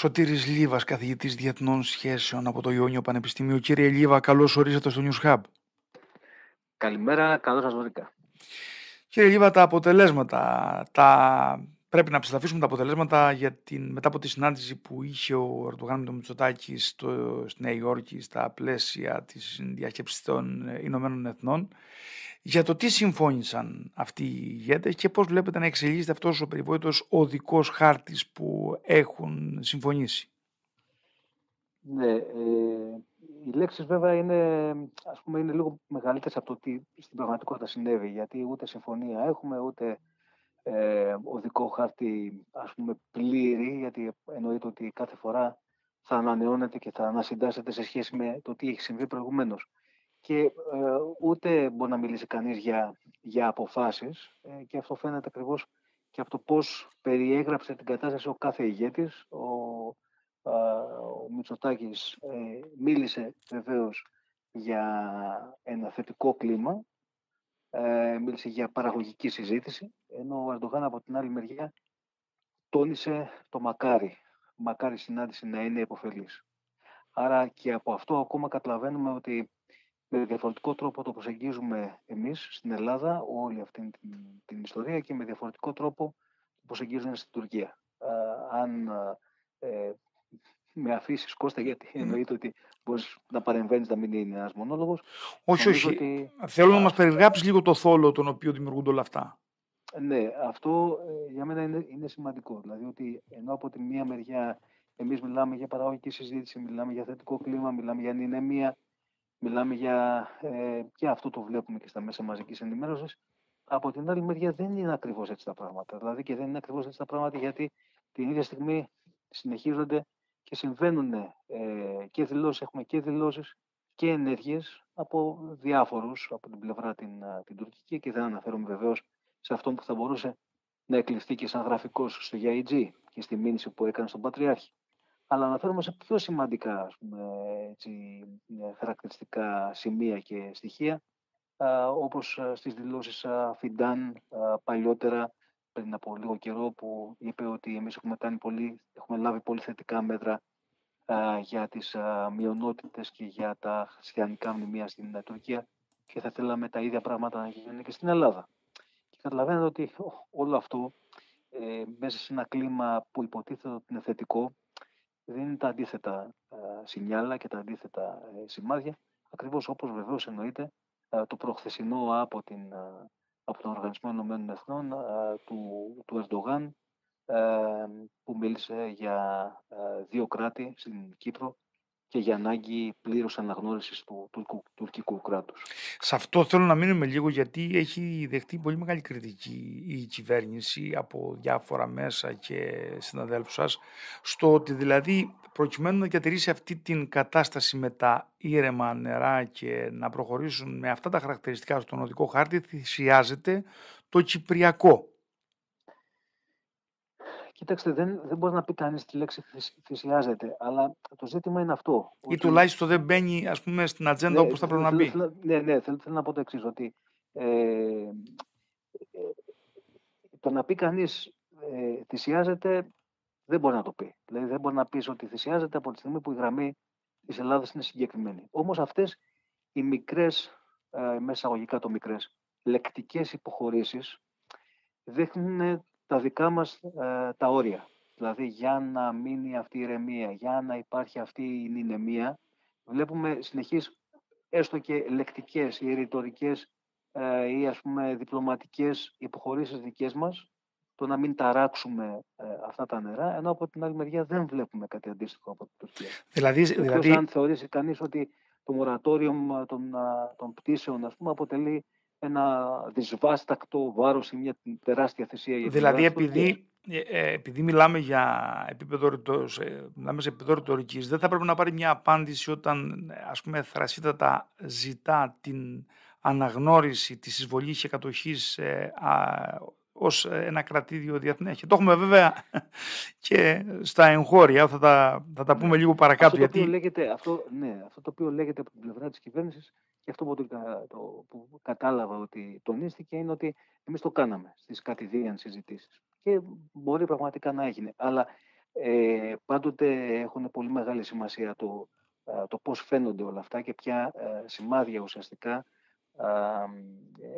Σωτήρης Λίβας, καθηγητής Διεθνών Σχέσεων από το Ιόνιο Πανεπιστήμιο. Κύριε Λίβα, καλώς ορίσατε στο News Hub. Καλημέρα, καλώς σας βρήκα. Κύριε Λίβα, τα αποτελέσματα, τα... πρέπει να ψηφίσουμε τα αποτελέσματα για την... μετά από τη συνάντηση που είχε ο Ερντογάν με τον Μητσοτάκη στο... στη Νέα Υόρκη στα πλαίσια της διαχέψης των Ηνωμένων Εθνών για το τι συμφώνησαν αυτοί οι ηγέτες και πώς βλέπετε να εξελίσσεται αυτός ο περιβόητος οδικός χάρτης που έχουν συμφωνήσει. Ναι, ε, οι λέξεις βέβαια είναι, ας πούμε, είναι λίγο μεγαλύτερες από το τι στην πραγματικότητα συνέβη, γιατί ούτε συμφωνία έχουμε, ούτε ε, οδικό χάρτη ας πούμε πλήρη, γιατί εννοείται ότι κάθε φορά θα ανανεώνεται και θα ανασυντάσσεται σε σχέση με το τι έχει συμβεί προηγουμένως και ε, ούτε μπορεί να μιλήσει κανείς για, για αποφάσεις ε, και αυτό φαίνεται ακριβώς και από το πώς περιέγραψε την κατάσταση ο κάθε ηγέτης. Ο, ε, ο Μητσοτάκης ε, μίλησε βεβαίως για ένα θετικό κλίμα, ε, μίλησε για παραγωγική συζήτηση, ενώ ο Ερντογάν από την άλλη μεριά τόνισε το μακάρι, μακάρι συνάντηση να είναι υποφελής. Άρα και από αυτό ακόμα καταλαβαίνουμε ότι με διαφορετικό τρόπο το προσεγγίζουμε εμείς στην Ελλάδα όλη αυτή την, την ιστορία και με διαφορετικό τρόπο το προσεγγίζουν στην Τουρκία. αν ε, με αφήσεις Κώστα, γιατί εννοείται ότι μπορείς να παρεμβαίνεις να μην είναι ένας μονόλογος. Όχι, όχι. Ότι... Θέλω να μας περιγράψεις λίγο το θόλο τον οποίο δημιουργούνται όλα αυτά. Ναι, αυτό ε, για μένα είναι, είναι σημαντικό. Δηλαδή ότι ενώ από τη μία μεριά εμείς μιλάμε για παραγωγική συζήτηση, μιλάμε για θετικό κλίμα, μιλάμε για ανηνεμία, Μιλάμε για, ε, και αυτό το βλέπουμε και στα μέσα μαζικής ενημέρωσης. Από την άλλη μεριά δεν είναι ακριβώς έτσι τα πράγματα. Δηλαδή και δεν είναι ακριβώς έτσι τα πράγματα γιατί την ίδια στιγμή συνεχίζονται και συμβαίνουν ε, και δηλώσεις, έχουμε και δηλώσεις και ενέργειες από διάφορους από την πλευρά την, την τουρκική και δεν αναφέρομαι βεβαίως σε αυτό που θα μπορούσε να εκλειφθεί και σαν γραφικός στο ΓΙΑΙΤΖ και στη μήνυση που έκανε στον Πατριάρχη αλλά αναφέρομαι σε πιο σημαντικά ας πούμε, έτσι, ε, χαρακτηριστικά σημεία και στοιχεία, α, όπως στις δηλώσεις α, Φιντάν παλιότερα, πριν από λίγο καιρό, που είπε ότι εμείς έχουμε, κάνει πολύ, έχουμε λάβει πολύ θετικά μέτρα για τις α, μειονότητες και για τα χριστιανικά μνημεία στην ε, Τουρκία και θα θέλαμε τα ίδια πράγματα να γίνουν και στην Ελλάδα. Και καταλαβαίνετε ότι όλο αυτό ε, μέσα σε ένα κλίμα που υποτίθεται ότι είναι θετικό, δίνει τα αντίθετα ε, σινιάλα και τα αντίθετα ε, σημάδια, ακριβώς όπως βεβαίως εννοείται ε, το προχθεσινό από, την, από τον Οργανισμό Ενωμένων Εθνών του, του Ερντογάν που μίλησε για δύο κράτη στην Κύπρο και για ανάγκη πλήρους αναγνώρισης του τουρκικού, τουρκικού κράτους. Σε αυτό θέλω να μείνουμε λίγο γιατί έχει δεχτεί πολύ μεγάλη κριτική η κυβέρνηση από διάφορα μέσα και συναδέλφους σας στο ότι δηλαδή προκειμένου να διατηρήσει αυτή την κατάσταση με τα ήρεμα νερά και να προχωρήσουν με αυτά τα χαρακτηριστικά στον οδικό χάρτη θυσιάζεται το Κυπριακό Κοίταξτε, δεν, δεν μπορεί να πει κανείς τη λέξη θυσιάζεται, αλλά το ζήτημα είναι αυτό. Ή ότι... τουλάχιστον δεν μπαίνει ας πούμε, στην ατζέντα ναι, όπως θα πρέπει να μπει. Ναι, ναι, θέλω, θέλω να πω το εξής, ότι ε, ε, το να πει κανείς ε, θυσιάζεται δεν μπορεί να το πει. Δηλαδή δεν μπορεί να πεις ότι θυσιάζεται από τη στιγμή που η γραμμή της Ελλάδας είναι συγκεκριμένη. Όμως αυτές οι μικρές, ε, μέσα αγωγικά το μικρές, λεκτικές υποχωρήσεις δείχνουν τα δικά μας ε, τα όρια. Δηλαδή για να μείνει αυτή η ηρεμία, για να υπάρχει αυτή η νηνεμία, βλέπουμε συνεχείς έστω και λεκτικές ή ρητορικές ε, ή ας πούμε διπλωματικές υποχωρήσεις δικές μας, το να μην ταράξουμε ε, αυτά τα νερά, ενώ από την άλλη μεριά δεν βλέπουμε κάτι αντίστοιχο από την Τουρκία. Δηλαδή, δηλαδή... αν θεωρήσει κανείς ότι το μορατόριο των, των πτήσεων ας πούμε, αποτελεί ένα δυσβάστακτο βάρος ή μια τεράστια θυσία. Για δηλαδή επειδή, ε, ε, επειδή μιλάμε για επίπεδο, μιλάμε σε επίπεδο ρητορικής, δεν θα πρέπει να πάρει μια απάντηση όταν ας πούμε θρασίτατα ζητά την αναγνώριση της εισβολής και κατοχής ε, ως ένα κρατήδιο διεθνέ. Και το έχουμε βέβαια και στα εγχώρια, θα τα, θα τα πούμε ναι. λίγο παρακάτω. Αυτό το, γιατί... λέγεται, αυτό, ναι, αυτό το οποίο λέγεται από την πλευρά της κυβέρνησης και αυτό που, το, που κατάλαβα ότι τονίστηκε είναι ότι εμείς το κάναμε στις κατηδίαν συζητήσεις. Και μπορεί πραγματικά να έγινε. Αλλά ε, πάντοτε έχουν πολύ μεγάλη σημασία το, το πώς φαίνονται όλα αυτά και ποια σημάδια ουσιαστικά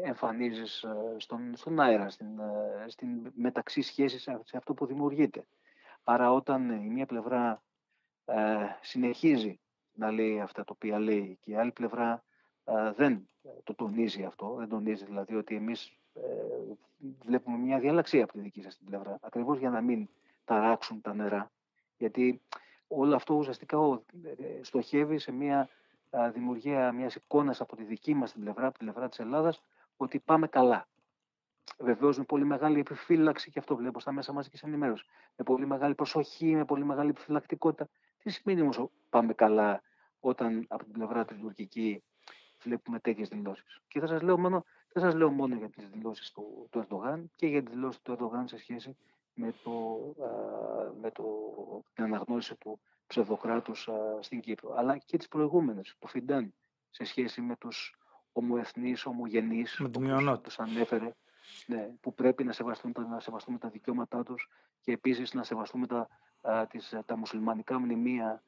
εμφανίζεις στον, στον αέρα, στην, στην μεταξύ σχέσης σε αυτό που δημιουργείται. Άρα όταν η μία πλευρά συνεχίζει να λέει αυτά τα οποία λέει και η άλλη πλευρά δεν το τονίζει αυτό, δεν τονίζει δηλαδή ότι εμείς ε, βλέπουμε μια διαλαξία από τη δική σας την πλευρά, ακριβώς για να μην ταράξουν τα νερά, γιατί όλο αυτό ουσιαστικά ε, στοχεύει σε μια δημιουργία μιας εικόνας από τη δική μας την πλευρά, από την πλευρά της Ελλάδας, ότι πάμε καλά. Βεβαίως με πολύ μεγάλη επιφύλαξη, και αυτό βλέπω στα μέσα μαζική ενημέρωση. Με πολύ μεγάλη προσοχή, με πολύ μεγάλη επιφυλακτικότητα. Τι σημαίνει όμως πάμε καλά όταν από την πλευρά τη τουρκική βλέπουμε τέτοιες δηλώσεις. Και θα σας λέω μόνο, δεν σας λέω μόνο για τις δηλώσεις του, του Ερντογάν και για τις δηλώσεις του Ερντογάν σε σχέση με, το, α, με το, την αναγνώριση του ψευδοκράτους στην Κύπρο, αλλά και τις προηγούμενες, το Φιντάν, σε σχέση με τους ομοεθνείς, ομογενείς, όπως τους ανέφερε, ναι, που πρέπει να σεβαστούμε, να σεβαστούμε τα δικαιώματά τους και επίσης να σεβαστούμε τα, α, τις, τα μουσουλμανικά μνημεία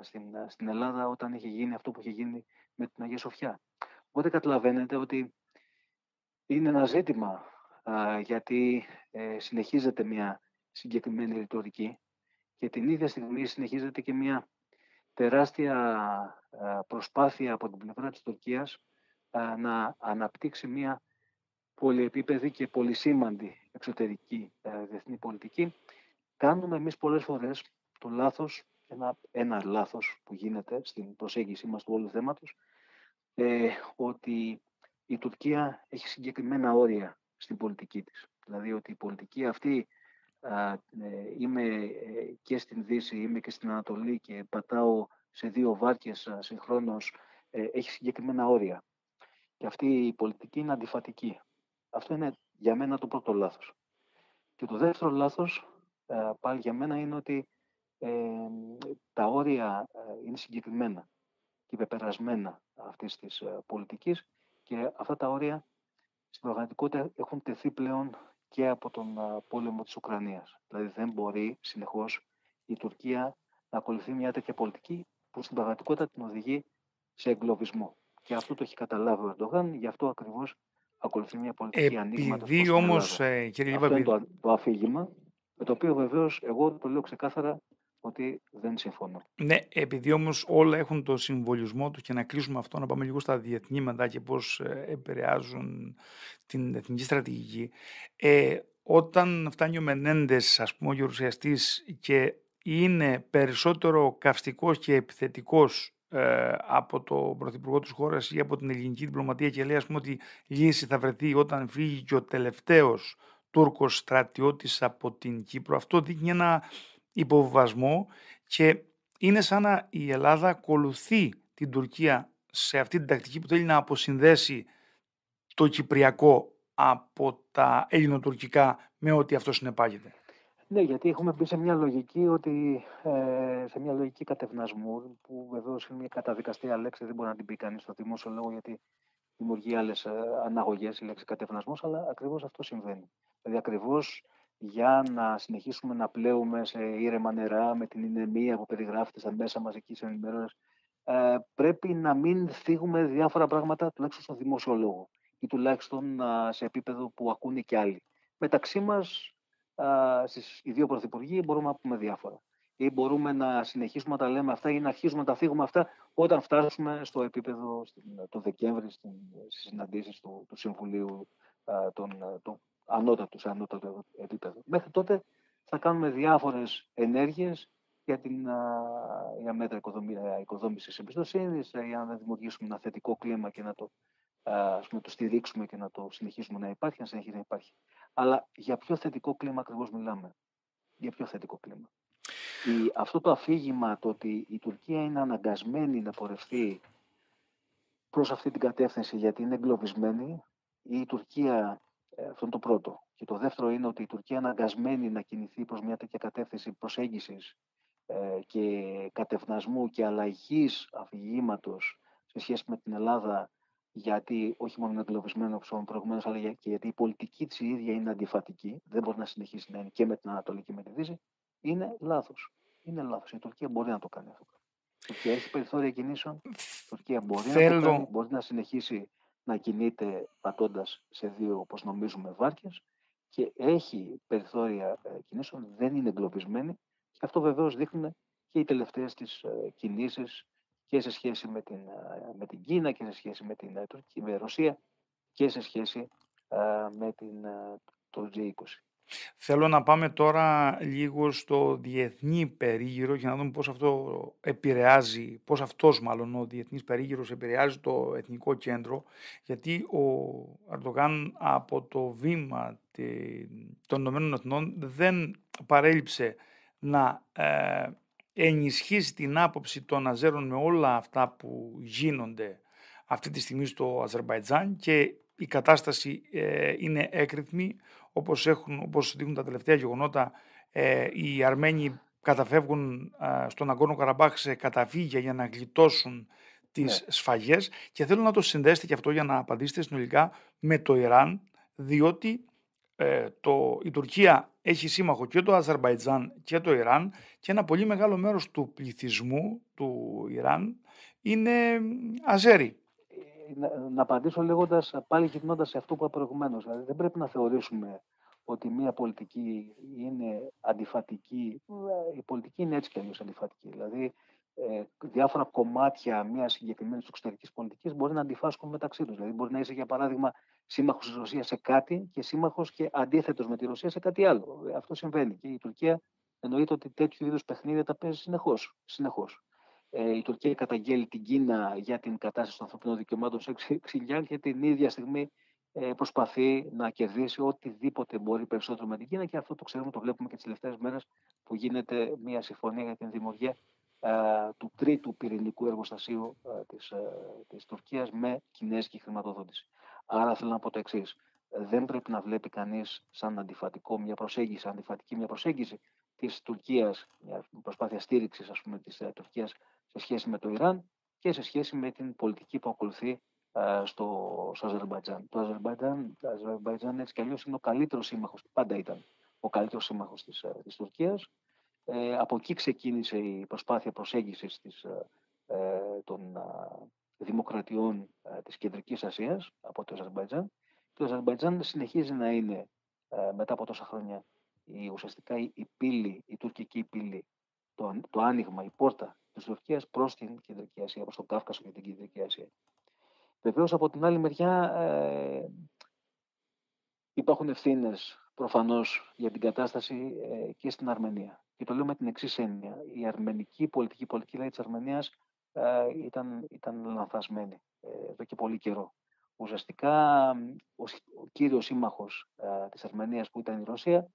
στην, στην Ελλάδα όταν είχε γίνει αυτό που είχε γίνει με την Αγία Σοφιά. Οπότε καταλαβαίνετε ότι είναι ένα ζήτημα γιατί ε, συνεχίζεται μια συγκεκριμένη ρητορική και την ίδια στιγμή συνεχίζεται και μια τεράστια προσπάθεια από την πλευρά της Τουρκίας να αναπτύξει μια πολυεπίπεδη και πολυσήμαντη εξωτερική ε, διεθνή πολιτική. Κάνουμε εμείς πολλές φορές το λάθος ένα, ένα λάθος που γίνεται στην προσέγγιση μας του όλου θέματος, ε, ότι η Τουρκία έχει συγκεκριμένα όρια στην πολιτική της. Δηλαδή ότι η πολιτική αυτή ε, είμαι ε, και στην Δύση, είμαι και στην Ανατολή και πατάω σε δύο βάρκες συγχρόνως, έχει συγκεκριμένα όρια. Και αυτή η πολιτική είναι αντιφατική. Αυτό είναι για μένα το πρώτο λάθος. Και το δεύτερο λάθος, πάλι για μένα, είναι ότι τα όρια ε, είναι συγκεκριμένα και πεπερασμένα αυτής της ε, πολιτικής και αυτά τα όρια στην πραγματικότητα έχουν τεθεί πλέον και από τον ε, πόλεμο της Ουκρανίας. Δηλαδή δεν μπορεί συνεχώς η Τουρκία να ακολουθεί μια τέτοια πολιτική που στην πραγματικότητα την οδηγεί σε εγκλωβισμό. Και αυτό το έχει καταλάβει ο Ερντογάν, γι' αυτό ακριβώς ακολουθεί μια πολιτική ανοίγματος. Επειδή όμως, κύριε Αυτό είναι το, το αφήγημα, με το οποίο βεβαίως εγώ το λέω ξεκάθαρα ότι δεν συμφωνώ. Ναι, επειδή όμως όλα έχουν το συμβολισμό του και να κλείσουμε αυτό, να πάμε λίγο στα διεθνήματα και πώς ε, επηρεάζουν την εθνική στρατηγική. Ε, όταν φτάνει ο Μενέντες, ας πούμε, ο γερουσιαστής και είναι περισσότερο καυστικός και επιθετικός ε, από το πρωθυπουργό της χώρας ή από την ελληνική διπλωματία και λέει ας πούμε ότι λύση θα βρεθεί όταν φύγει και ο τελευταίος Τούρκος στρατιώτης από την Κύπρο. Αυτό δείχνει ένα υποβασμό και είναι σαν να η Ελλάδα ακολουθεί την Τουρκία σε αυτή την τακτική που θέλει να αποσυνδέσει το Κυπριακό από τα ελληνοτουρκικά με ό,τι αυτό συνεπάγεται. Ναι, γιατί έχουμε μπει σε μια λογική ότι ε, σε μια λογική κατευνασμού, που βεβαίω είναι μια καταδικαστή λέξη, δεν μπορεί να την πει κανείς στο δημόσιο λόγο, γιατί δημιουργεί άλλες αναγωγές η λέξη κατευνασμός, αλλά ακριβώς αυτό συμβαίνει. Δηλαδή, ακριβώς για να συνεχίσουμε να πλέουμε σε ήρεμα νερά με την ηνεμία που περιγράφεται στα μέσα μαζικής ενημέρωσης, ε, πρέπει να μην θίγουμε διάφορα πράγματα, τουλάχιστον στο δημόσιο λόγο ή τουλάχιστον σε επίπεδο που ακούνε και άλλοι. Μεταξύ μας, στις, οι δύο πρωθυπουργοί, μπορούμε να πούμε διάφορα. Ή μπορούμε να συνεχίσουμε να τα λέμε αυτά ή να αρχίσουμε να τα θίγουμε αυτά όταν φτάσουμε στο επίπεδο το Δεκέμβρη στις συναντήσεις του, του Συμβουλίου των, των ανώτατο, σε ανώτατο επίπεδο. Μέχρι τότε θα κάνουμε διάφορες ενέργειες για, την, για μέτρα οικοδόμησης εμπιστοσύνης, για να δημιουργήσουμε ένα θετικό κλίμα και να το, ας πούμε, το στηρίξουμε και να το συνεχίσουμε να υπάρχει, να συνεχίσει να υπάρχει. Αλλά για ποιο θετικό κλίμα ακριβώς μιλάμε; Για ποιο θετικό κλίμα; Η, αυτό το αφήγημα το ότι η Τουρκία είναι αναγκασμένη να πορευτεί προς αυτή την κατεύθυνση γιατί είναι εγκλωβισμένη, η Τουρκία ε, αυτό είναι το πρώτο. Και το δεύτερο είναι ότι η Τουρκία αναγκασμένη να κινηθεί προς μια τέτοια κατεύθυνση προσέγγισης ε, και κατευνασμού και αλλαγής αφηγήματος σε σχέση με την Ελλάδα γιατί όχι μόνο είναι εγκλωβισμένο όπω προηγουμένως, αλλά και γιατί η πολιτική της ίδια είναι αντιφατική, δεν μπορεί να συνεχίσει να είναι και με την Ανατολή και με τη Δύση, είναι λάθος. Είναι λάθος. Η Τουρκία μπορεί να το κάνει αυτό. Η Τουρκία έχει περιθώρια κινήσεων. Η Τουρκία μπορεί να το κάνει. Μπορεί να συνεχίσει να κινείται πατώντας σε δύο, όπως νομίζουμε, βάρκες και έχει περιθώρια ε, κινήσεων, δεν είναι εγκλωβισμένη και αυτό βεβαίως δείχνουν και οι τελευταίες της ε, κινήσεις και σε σχέση με την, ε, με την Κίνα και σε σχέση με την Τουρκία, με Ρωσία και σε σχέση με την, το G20. Θέλω να πάμε τώρα λίγο στο διεθνή περίγυρο για να δούμε πώς αυτό επηρεάζει, πώς αυτός μάλλον ο διεθνής περίγυρος επηρεάζει το εθνικό κέντρο, γιατί ο Αρντογάν από το βήμα των Ηνωμένων Εθνών δεν παρέλειψε να ε, ενισχύσει την άποψη των Αζέρων με όλα αυτά που γίνονται αυτή τη στιγμή στο Αζερβαϊτζάν και η κατάσταση ε, είναι έκρηθμη όπως, έχουν, όπως δείχνουν τα τελευταία γεγονότα ε, οι Αρμένοι καταφεύγουν ε, στον Αγκόνο Καραμπάχ σε καταφύγια για να γλιτώσουν τις ναι. σφαγές και θέλω να το συνδέσετε και αυτό για να απαντήσετε συνολικά με το Ιράν διότι ε, το, η Τουρκία έχει σύμμαχο και το Αζερβαϊτζάν και το Ιράν και ένα πολύ μεγάλο μέρος του πληθυσμού του Ιράν είναι Αζέρι να, απαντήσω λέγοντας, πάλι γυρνώντας σε αυτό που είπα προηγουμένως. Δηλαδή, δεν πρέπει να θεωρήσουμε ότι μια πολιτική είναι αντιφατική. Η πολιτική είναι έτσι κι αλλιώς αντιφατική. Δηλαδή, ε, διάφορα κομμάτια μιας συγκεκριμένης εξωτερικής πολιτικής μπορεί να αντιφάσκουν μεταξύ τους. Δηλαδή, μπορεί να είσαι, για παράδειγμα, σύμμαχος της Ρωσίας σε κάτι και σύμμαχος και αντίθετος με τη Ρωσία σε κάτι άλλο. Αυτό συμβαίνει. Και η Τουρκία εννοείται ότι τέτοιου είδους παιχνίδια τα παίζει συνεχώς. Ε, η Τουρκία καταγγέλει την Κίνα για την κατάσταση των ανθρωπίνων δικαιωμάτων σε Ξινγκιάν και την ίδια στιγμή ε, προσπαθεί να κερδίσει οτιδήποτε μπορεί περισσότερο με την Κίνα και αυτό το ξέρουμε, το βλέπουμε και τις τελευταίες μέρες που γίνεται μια συμφωνία για την δημιουργία ε, του τρίτου πυρηνικού εργοστασίου της, της Τουρκίας με κινέζικη χρηματοδότηση. Άρα θέλω να πω το εξής. Δεν πρέπει να βλέπει κανείς σαν αντιφατικό μια προσέγγιση, αντιφατική μια προσέγγιση της Τουρκίας, μια προσπάθεια στήριξης ας πούμε της Τουρκίας σε σχέση με το Ιράν και σε σχέση με την πολιτική που ακολουθεί στο, στο Αζερμπαϊτζάν. Το Αζερμπαϊτζάν, το Αζερμπαϊτζάν έτσι κι αλλιώς είναι ο καλύτερος σύμμαχος, πάντα ήταν ο καλύτερος σύμμαχος της, ε, της Τουρκίας. Ε, από εκεί ξεκίνησε η προσπάθεια προσέγγισης της, ε, ε των δημοκρατιών ε, της Κεντρικής Ασίας από το Αζερμπαϊτζάν. Το Αζερμπαϊτζάν συνεχίζει να είναι μετά από τόσα χρόνια η, ουσιαστικά η, η πύλη, η τουρκική πύλη, το, το άνοιγμα, η πόρτα της Τουρκία προς την Κεντρική Ασία, προς τον Κάφκασο και την Κεντρική Ασία. Βεβαίως από την άλλη μεριά ε, υπάρχουν ευθύνες προφανώς για την κατάσταση ε, και στην Αρμενία. Και το λέω με την εξής έννοια. Η αρμενική πολιτική πολιτική δηλαδή, της Αρμενίας ε, ήταν, ήταν λανθασμένη ε, εδώ και πολύ καιρό. Ουσιαστικά ο, ο κύριος σύμμαχος ε, της Αρμενίας που ήταν η Ρωσία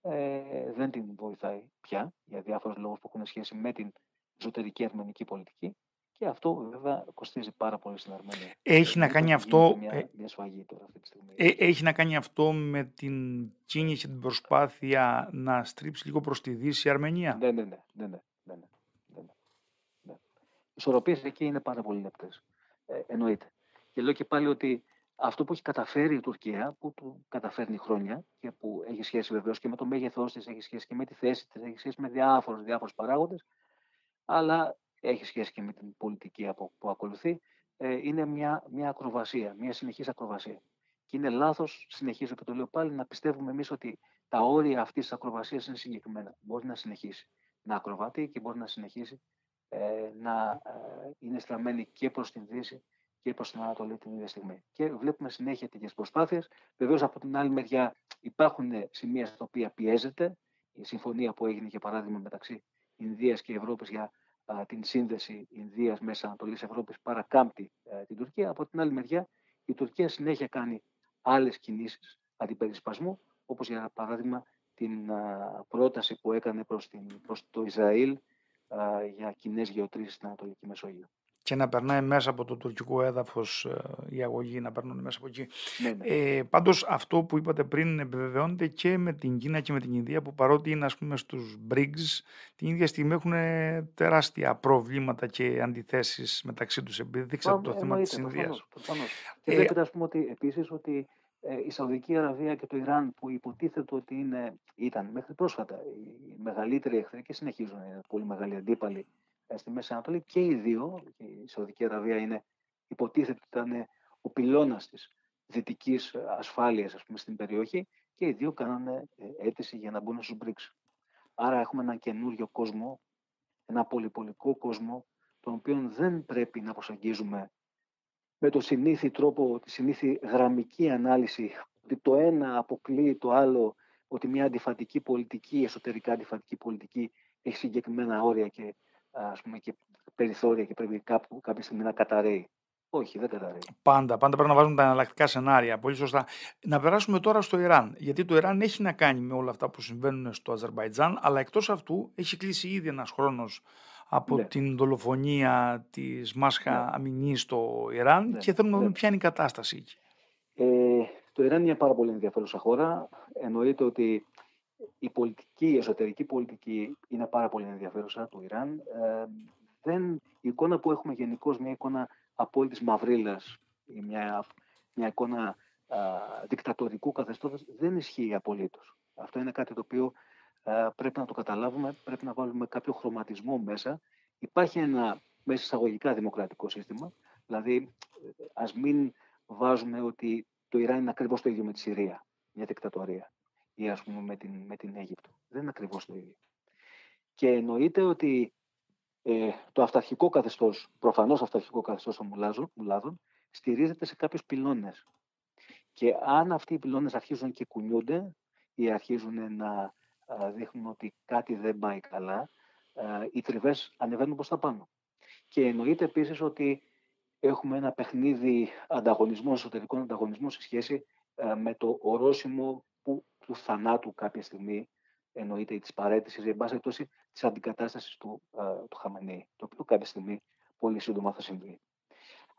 ε, δεν την βοηθάει πια για διάφορους λόγους που έχουν σχέση με την εσωτερική αρμενική πολιτική και αυτό βέβαια κοστίζει πάρα πολύ στην Αρμενία. Έχει να κάνει αυτό. Μια, ε, μια σφαγή τώρα αυτή τη στιγμή. Ε, έχει να κάνει αυτό με την κίνηση, την προσπάθεια να στρίψει λίγο προς τη Δύση η Αρμενία; Ναι, ναι, ναι. ναι, ναι, ναι, ναι, ναι. ναι. Οι ισορροπίες εκεί είναι πάρα πολύ λεπτές. Ε, εννοείται. Και λέω και πάλι ότι αυτό που έχει καταφέρει η Τουρκία, που του καταφέρνει χρόνια και που έχει σχέση βεβαίως και με το μέγεθός της, έχει σχέση και με τη θέση της, έχει σχέση με διάφορους διάφορους παράγοντες, αλλά έχει σχέση και με την πολιτική που ακολουθεί, ε, είναι μια, μια ακροβασία, μια συνεχής ακροβασία. Και είναι λάθος, συνεχίζω και το λέω πάλι, να πιστεύουμε εμείς ότι τα όρια αυτής της ακροβασίας είναι συγκεκριμένα. Μπορεί να συνεχίσει να ακροβατεί και μπορεί να συνεχίσει ε, να ε, είναι στραμμένη και προς την Δύση και προς την Ανατολή την ίδια στιγμή. Και βλέπουμε συνέχεια τέτοιες προσπάθειες. Βεβαίως από την άλλη μεριά υπάρχουν σημεία στα οποία πιέζεται. Η συμφωνία που έγινε, για παράδειγμα, μεταξύ Ινδίας και Ευρώπης για την σύνδεση Ινδίας μέσα Ανατολής Ευρώπης παρακάμπτει ε, την Τουρκία. Από την άλλη μεριά η Τουρκία συνέχεια κάνει άλλες κινήσεις αντιπερισπασμού, όπως για παράδειγμα την πρόταση που έκανε προς, την, προς το Ισραήλ για κοινές γεωτρήσεις στην Ανατολική Μεσόγειο και να περνάει μέσα από το τουρκικό έδαφος ε, η αγωγή, να περνούν μέσα από εκεί. Ναι, ναι. Ε, πάντως αυτό που είπατε πριν επιβεβαιώνεται και με την Κίνα και με την Ινδία που παρότι είναι ας πούμε στους BRICS την ίδια στιγμή έχουν τεράστια προβλήματα και αντιθέσεις μεταξύ τους επειδή δείξατε το θέμα της Ινδίας. Προφανώς, Και ε, βλέπετε ας πούμε ότι επίσης ότι ε, η Σαουδική Αραβία και το Ιράν που υποτίθεται ότι είναι, ήταν μέχρι πρόσφατα οι μεγαλύτεροι εχθροί και συνεχίζουν να είναι πολύ μεγάλοι αντίπαλοι ε, στη Μέση Ανατολή και οι δύο, η Σαουδική Αραβία είναι υποτίθεται ότι ήταν ο πυλώνας της δυτικής ασφάλειας ας πούμε, στην περιοχή και οι δύο κάνανε ε, αίτηση για να μπουν στους BRICS. Άρα έχουμε έναν καινούριο κόσμο, ένα πολυπολικό κόσμο, τον οποίο δεν πρέπει να προσεγγίζουμε με το συνήθι τρόπο, τη συνήθι γραμμική ανάλυση, ότι το ένα αποκλείει το άλλο, ότι μια αντιφατική πολιτική, εσωτερικά αντιφατική πολιτική, έχει συγκεκριμένα όρια και, ας πούμε, και περιθώρια και πρέπει κάπου, κάποια στιγμή να καταραίει. Όχι, δεν καταραίει. Πάντα, πάντα πρέπει να βάζουμε τα εναλλακτικά σενάρια. Πολύ σωστά. Να περάσουμε τώρα στο Ιράν. Γιατί το Ιράν έχει να κάνει με όλα αυτά που συμβαίνουν στο Αζερβαϊτζάν, αλλά εκτός αυτού έχει κλείσει ήδη ένας χρόνος από ναι. την δολοφονία της Μάσχα ναι. Αμινής στο Ιράν ναι. και θέλουμε να δούμε ναι. ποια είναι η κατάσταση εκεί. Ε, το Ιράν είναι μια πάρα πολύ ενδιαφέρουσα χώρα. Εννοείται ότι η πολιτική, η εσωτερική πολιτική είναι πάρα πολύ ενδιαφέρουσα του Ιράν. Ε, δεν, η εικόνα που έχουμε γενικώς, μια εικόνα απόλυτης μαυρίλας ή μια, μια εικόνα α, δικτατορικού καθεστώτος δεν ισχύει απολύτως. Αυτό είναι κάτι το οποίο ε, πρέπει να το καταλάβουμε, πρέπει να βάλουμε κάποιο χρωματισμό μέσα. Υπάρχει ένα μέσα εισαγωγικά δημοκρατικό σύστημα, δηλαδή ας μην βάζουμε ότι το Ιράν είναι ακριβώς το ίδιο με τη Συρία, μια δικτατορία, ή ας πούμε με την, με την Αίγυπτο. Δεν είναι ακριβώς το ίδιο. Και εννοείται ότι ε, το αυταρχικό καθεστώς, προφανώς αυταρχικό καθεστώς των μουλάδων, στηρίζεται σε κάποιους πυλώνες. Και αν αυτοί οι πυλώνες αρχίζουν και κουνιούνται ή αρχίζουν να δείχνουν ότι κάτι δεν πάει καλά, οι τριβές ανεβαίνουν προς τα πάνω. Και εννοείται επίσης ότι έχουμε ένα παιχνίδι ανταγωνισμού, εσωτερικών ανταγωνισμών σε σχέση με το ορόσημο που, του θανάτου κάποια στιγμή εννοείται ή της παρέτησης, εν πάση περιπτώσει της αντικατάστασης του, του Χαμενή, το οποίο κάποια στιγμή πολύ σύντομα θα συμβεί.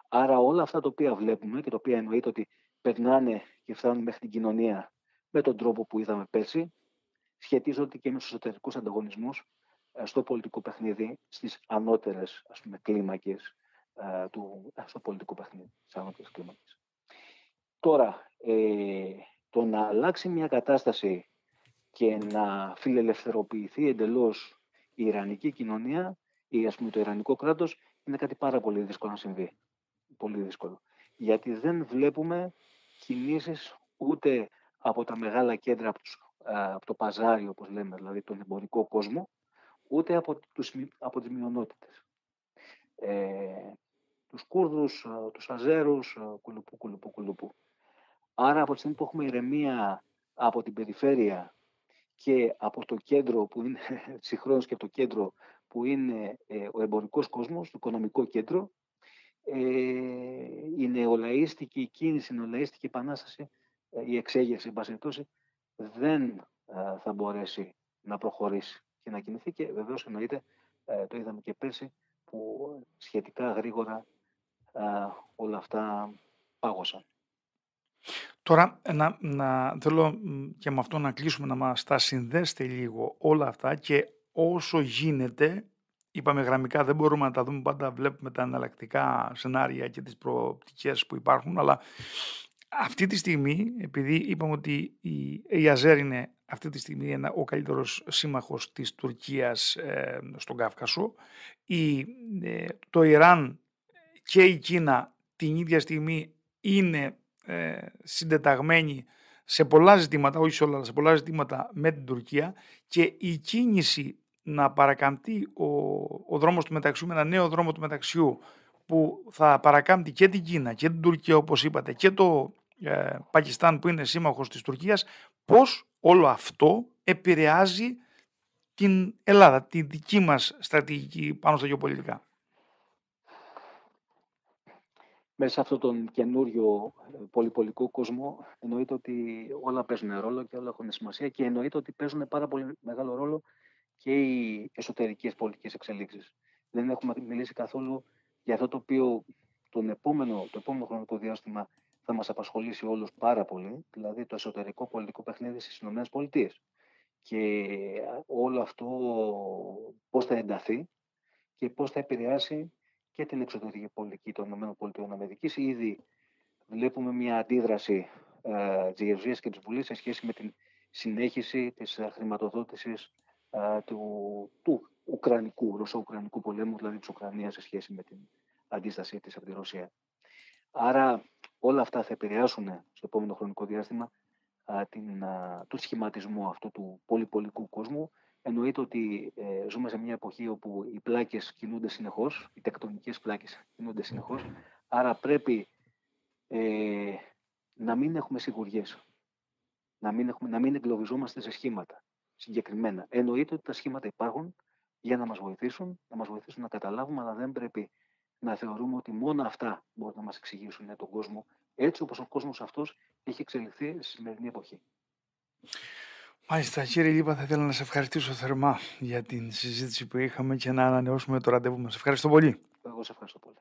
Άρα όλα αυτά τα οποία βλέπουμε και τα οποία εννοείται ότι περνάνε και φτάνουν μέχρι την κοινωνία με τον τρόπο που είδαμε πέρσι, σχετίζονται και με τους εσωτερικούς ανταγωνισμούς ε, στο πολιτικό παιχνίδι, στις ανώτερες κλίμακες ε, του, ε, στο πολιτικό παιχνίδι, στις ανώτερες κλίμακες. Τώρα, ε, το να αλλάξει μια κατάσταση και να φιλελευθερωποιηθεί εντελώς η Ιρανική κοινωνία ή ας πούμε το Ιρανικό κράτος είναι κάτι πάρα πολύ δύσκολο να συμβεί. Πολύ δύσκολο. Γιατί δεν βλέπουμε κινήσεις ούτε από τα μεγάλα κέντρα, από τους από το παζάρι, όπως λέμε, δηλαδή τον εμπορικό κόσμο, ούτε από, τους, από τις μειονότητες. Ε, τους Κούρδους, τους Αζέρους, κουλουπού, κουλουπού, κουλουπού. Άρα από τη στιγμή που έχουμε ηρεμία από την περιφέρεια και από το κέντρο που είναι συγχρόνως και το κέντρο που είναι ε, ο εμπορικός κόσμος, το οικονομικό κέντρο, ε, η νεολαίστικη κίνηση, η νεολαίστικη επανάσταση, ε, η εξέγερση, εν δεν θα μπορέσει να προχωρήσει και να κινηθεί και βεβαίως εννοείται ε, το είδαμε και πέρσι που σχετικά γρήγορα όλα αυτά πάγωσαν. Τώρα να, να, θέλω και με αυτό να κλείσουμε να μας τα συνδέσετε λίγο όλα αυτά και όσο γίνεται, είπαμε γραμμικά δεν μπορούμε να τα δούμε πάντα, βλέπουμε τα εναλλακτικά σενάρια και τις προοπτικές που υπάρχουν, αλλά αυτή τη στιγμή, επειδή είπαμε ότι η, η Αζέρ είναι αυτή τη στιγμή ένα, ο καλύτερος σύμμαχος της Τουρκίας ε, στον Κάφκασο, η, ε, το Ιράν και η Κίνα την ίδια στιγμή είναι ε, συντεταγμένοι σε πολλά ζητήματα, όχι σε όλα, αλλά σε πολλά ζητήματα με την Τουρκία και η κίνηση να παρακαμπτεί ο, ο δρόμος του μεταξιού με ένα νέο δρόμο του μεταξιού που θα παρακάμπτει και την Κίνα και την Τουρκία όπως είπατε και το ε, Πακιστάν που είναι σύμμαχος της Τουρκίας, πώς όλο αυτό επηρεάζει την Ελλάδα, τη δική μας στρατηγική πάνω στα γεωπολιτικά. Μέσα σε αυτόν τον καινούριο ε, πολυπολικό κόσμο εννοείται ότι όλα παίζουν ρόλο και όλα έχουν σημασία και εννοείται ότι παίζουν πάρα πολύ μεγάλο ρόλο και οι εσωτερικές πολιτικές εξελίξεις. Δεν έχουμε μιλήσει καθόλου για αυτό το οποίο τον επόμενο, το επόμενο χρονικό διάστημα θα μας απασχολήσει όλους πάρα πολύ, δηλαδή το εσωτερικό πολιτικό παιχνίδι στις ΗΠΑ. Και όλο αυτό πώς θα ενταθεί και πώς θα επηρεάσει και την εξωτερική πολιτική των ΗΠΑ. Ήδη βλέπουμε μια αντίδραση ε, της Γερουσίας και της Βουλής σε σχέση με την συνέχιση της ε, χρηματοδότησης ε, του, του Ουκρανικού, Ρωσο-Ουκρανικού πολέμου, δηλαδή της Ουκρανίας σε σχέση με την αντίστασή της από τη Ρωσία. Άρα όλα αυτά θα επηρεάσουν στο επόμενο χρονικό διάστημα α, την, α, του σχηματισμού αυτού του πολυπολικού κόσμου. Εννοείται ότι ε, ζούμε σε μια εποχή όπου οι πλάκες κινούνται συνεχώς, οι τεκτονικές πλάκες κινούνται συνεχώς, άρα πρέπει ε, να μην έχουμε σιγουριές, να μην, έχουμε, να μην εγκλωβιζόμαστε σε σχήματα συγκεκριμένα. Εννοείται ότι τα σχήματα υπάρχουν για να μας βοηθήσουν, να μας βοηθήσουν να καταλάβουμε, αλλά δεν πρέπει να θεωρούμε ότι μόνο αυτά μπορούν να μας εξηγήσουν τον κόσμο, έτσι όπως ο κόσμος αυτός έχει εξελιχθεί στη σημερινή εποχή. Μάλιστα, κύριε Λίπα, θα ήθελα να σε ευχαριστήσω θερμά για την συζήτηση που είχαμε και να ανανεώσουμε το ραντεβού μας. Ευχαριστώ πολύ. Εγώ σε ευχαριστώ πολύ.